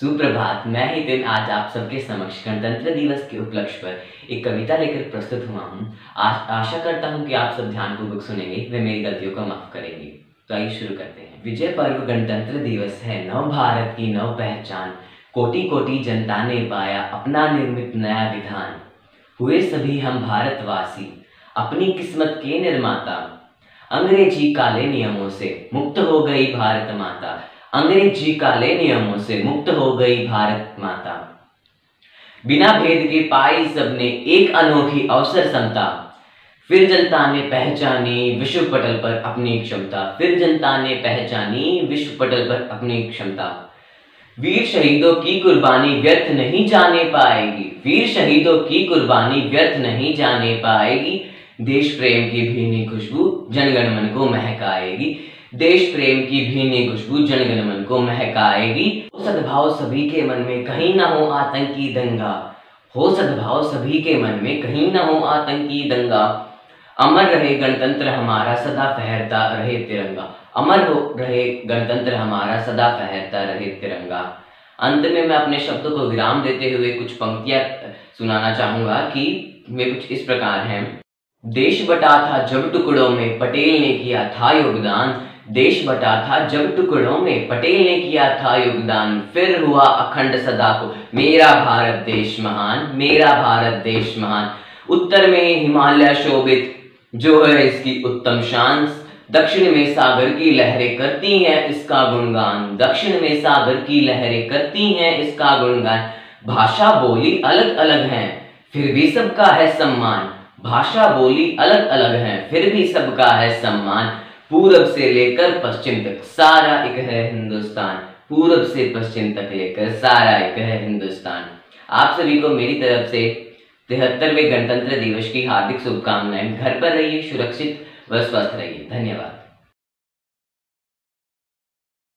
सुप्रभात, मैं ही दिन आज आप सबके समक्ष गणतंत्र दिवस के उपलक्ष्य पर एक कविता लेकर प्रस्तुत हुआ हूँ। आशा करता हूँ कि आप सब ध्यानपूर्वक सुनेंगे, वे मेरी गलतियों को माफ़ करेंगे। तो आइए शुरू करते हैं। विजय पर्व गणतंत्र दिवस है, नव भारत की नव पहचान। कोटि कोटि जनता ने पाया अपना निर्मित नया विधान। हुए सभी हम भारतवासी, अपनी किस्मत के निर्माता। अंग्रेज़ी काले नियमों से मुक्त हो गई भारत माता। अंग्रेज़ी काले नियमों से मुक्त हो गई भारत माता। बिना भेद के पाई सबने एक अनोखी अवसर समता फिर जनता ने पहचानी विश्व पटल पर अपनी क्षमता। फिर जनता ने पहचानी विश्व पटल पर अपनी क्षमता। वीर शहीदों की कुर्बानी व्यर्थ नहीं जाने पाएगी। वीर शहीदों की कुर्बानी व्यर्थ नहीं जाने पाएगी। देश प्रेम की भीनी खुशबू जनगण मन को महकाएगी। देश प्रेम की भीनी खुशबू जनगण मन को महकाएगी। हो सद्भाव सभी के मन में कहीं ना हो आतंकी दंगा। हो सद्भाव सभी के मन में कहीं ना हो आतंकी दंगा। अमर रहे गणतंत्र हमारा सदा फहरता रहे तिरंगा। अमर हो रहे गणतंत्र हमारा सदा फहरता रहे तिरंगा। अंत में मैं अपने शब्दों को विराम देते हुए कुछ पंक्तियाँ सुनाना चाहूँगा कि वे कुछ इस प्रकार हैं। देश बटा था जब टुकड़ों में पटेल ने किया था योगदान। देश बटा था जब टुकड़ों में पटेल ने किया था योगदान। फिर हुआ अखंड सदा को। मेरा भारत देश महान, मेरा भारत देश महान। उत्तर में हिमालय शोभित, जो है इसकी उत्तम शान। दक्षिण में सागर की लहरें करती हैं इसका गुणगान। दक्षिण में सागर की लहरें करती हैं इसका गुणगान। भाषा बोली अलग अलग हैं, फिर भी सबका है सम्मान। भाषा बोली अलग अलग है, फिर भी सबका है सम्मान। पूरब से लेकर पश्चिम तक सारा एक है हिंदुस्तान। पूरब से पश्चिम तक लेकर सारा एक है हिंदुस्तान। आप सभी को मेरी तरफ़ से तिहत्तरवें गणतंत्र दिवस की हार्दिक शुभकामनाएँ। घर पर रहिए, सुरक्षित व स्वस्थ रहिए। धन्यवाद।